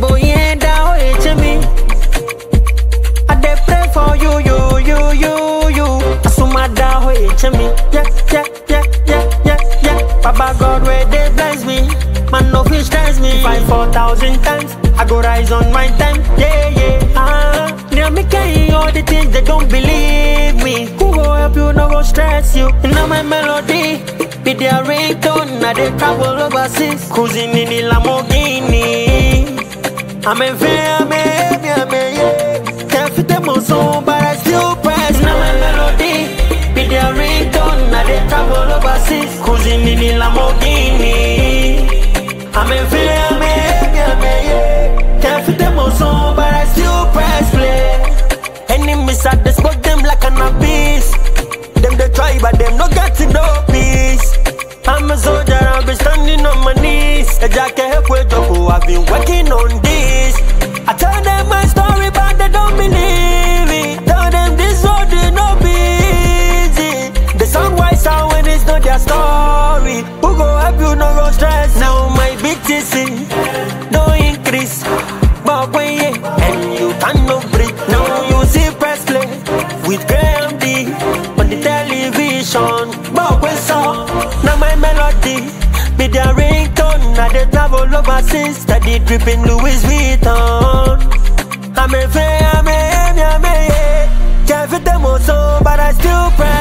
Oh, yenda, oh, oh, me. Yeah, yeah. Baba God, where they bless me. Man, no fish test me. If I fall times, I go rise on my time. Yeah, yeah. Ah, near me carry all the things they don't believe me. Who go help you, no go stress you. Now my melody, be their ringtone. Now they travel overseas, cruising in the Lamborghini. I'm a fan, I'm a fan, I'm a heavy, I'm yeah. Can't fit them on song, but I still press play. Enemies I just spot them like an abyss. Them they try, but them no get to no peace. I'm a soldier, I've been standing on my knees. A jacket help with Joko, I've been working on this. I tell them my story, but they don't believe it. Tell them this road is be easy. They sound wiser when it's not their story. Who go help you, no go stress. BTC, don't increase. But when yeah, and you cannot breathe. Now you see press play with Graham D on the television. But when so, now my melody be the ringtone. Now they travel over overseas, steady dripping Louis Vuitton. I'm a fan, I'm a, I'm a, I'm a, yeah. Can't fit them all so, but I still pray.